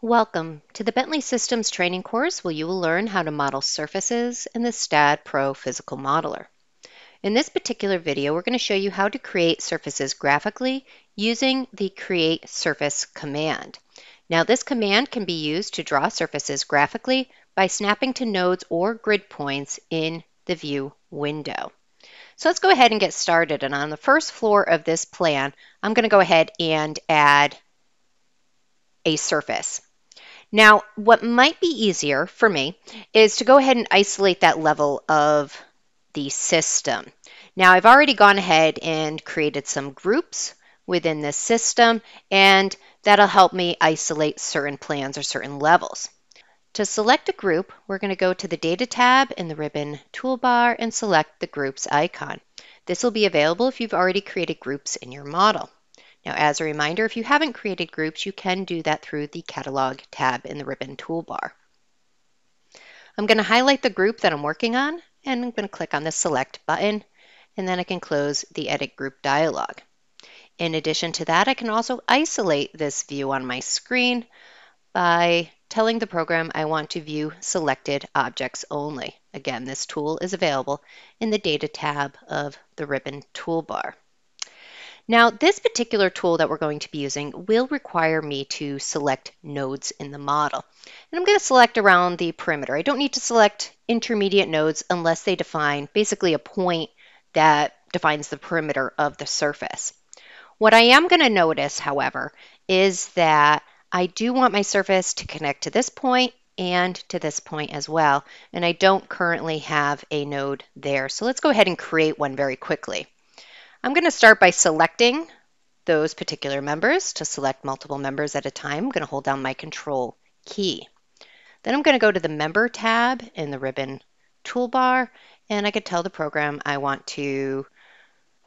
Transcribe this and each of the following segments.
Welcome to the Bentley Systems training course where you will learn how to model surfaces in the STAAD Pro Physical Modeler. In this particular video, we're going to show you how to create surfaces graphically using the Create Surface command. Now this command can be used to draw surfaces graphically by snapping to nodes or grid points in the view window. So let's go ahead and get started. And on the first floor of this plan, I'm going to go ahead and add a surface. Now, what might be easier for me is to go ahead and isolate that level of the system. Now, I've already gone ahead and created some groups within this system, and that'll help me isolate certain plans or certain levels. To select a group, we're going to go to the Data tab in the ribbon toolbar and select the Groups icon. This will be available if you've already created groups in your model. Now, as a reminder, if you haven't created groups, you can do that through the Catalog tab in the ribbon toolbar. I'm going to highlight the group that I'm working on, and I'm going to click on the Select button, and then I can close the Edit Group dialog. In addition to that, I can also isolate this view on my screen by telling the program I want to view selected objects only. Again, this tool is available in the Data tab of the ribbon toolbar. Now, this particular tool that we're going to be using will require me to select nodes in the model. And I'm going to select around the perimeter. I don't need to select intermediate nodes unless they define basically a point that defines the perimeter of the surface. What I am going to notice, however, is that I do want my surface to connect to this point and to this point as well. And I don't currently have a node there. So let's go ahead and create one very quickly. I'm going to start by selecting those particular members. To select multiple members at a time, I'm going to hold down my Control key. Then I'm going to go to the Member tab in the ribbon toolbar, and I could tell the program I want to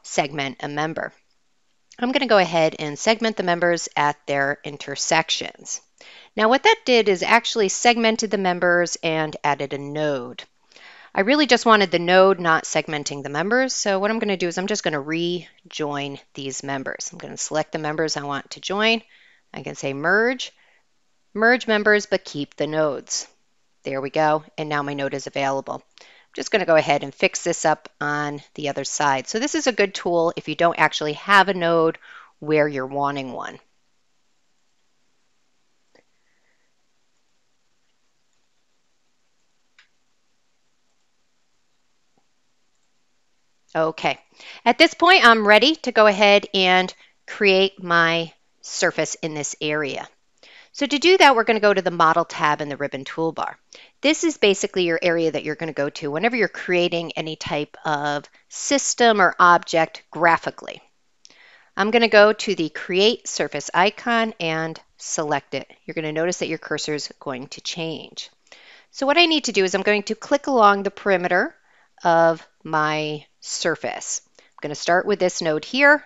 segment a member. I'm going to go ahead and segment the members at their intersections. Now what that did is actually segmented the members and added a node. I really just wanted the node not segmenting the members. So what I'm going to do is I'm just going to rejoin these members. I'm going to select the members I want to join. I can say merge, merge members, but keep the nodes. There we go. And now my node is available. Just going to go ahead and fix this up on the other side. So this is a good tool if you don't actually have a node where you're wanting one. Okay, at this point, I'm ready to go ahead and create my surface in this area. So to do that, we're going to go to the Model tab in the ribbon toolbar. This is basically your area that you're going to go to whenever you're creating any type of system or object graphically. I'm going to go to the Create Surface icon and select it. You're going to notice that your cursor is going to change. So what I need to do is I'm going to click along the perimeter of my surface. I'm going to start with this node here,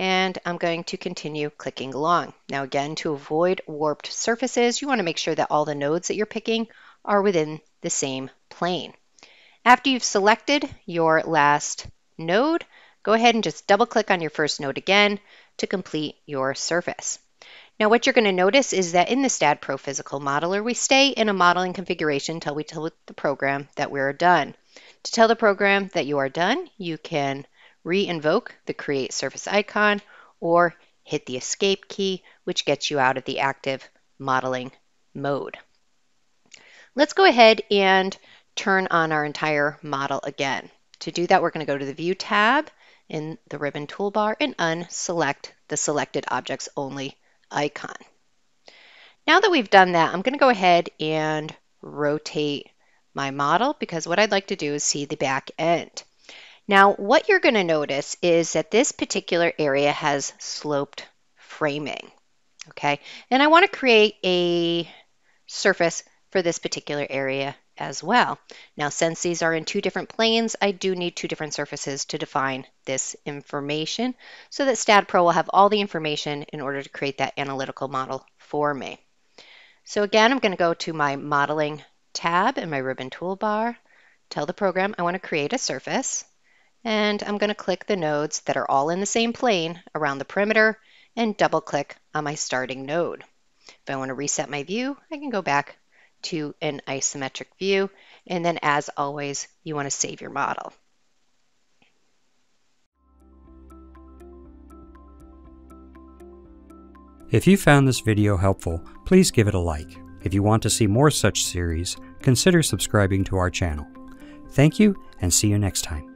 and I'm going to continue clicking along. Now again, to avoid warped surfaces, you want to make sure that all the nodes that you're picking are within the same plane. After you've selected your last node, go ahead and just double click on your first node again to complete your surface. Now what you're going to notice is that in the STAAD Pro Physical Modeler, we stay in a modeling configuration until we tell the program that we're done. To tell the program that you are done, you can re-invoke the Create Surface icon or hit the Escape key, which gets you out of the active modeling mode. Let's go ahead and turn on our entire model again. To do that, we're going to go to the View tab in the ribbon toolbar and unselect the Selected Objects Only icon. Now that we've done that, I'm going to go ahead and rotate my model because what I'd like to do is see the back end. Now, what you're going to notice is that this particular area has sloped framing, okay? And I want to create a surface for this particular area as well. Now, since these are in two different planes, I do need two different surfaces to define this information so that STAAD Pro will have all the information in order to create that analytical model for me. So again, I'm going to go to my modeling tab in my ribbon toolbar, tell the program I want to create a surface, and I'm going to click the nodes that are all in the same plane around the perimeter and double click on my starting node. If I want to reset my view, I can go back to an isometric view, and then as always, you want to save your model. If you found this video helpful, please give it a like. If you want to see more such series, consider subscribing to our channel. Thank you and see you next time.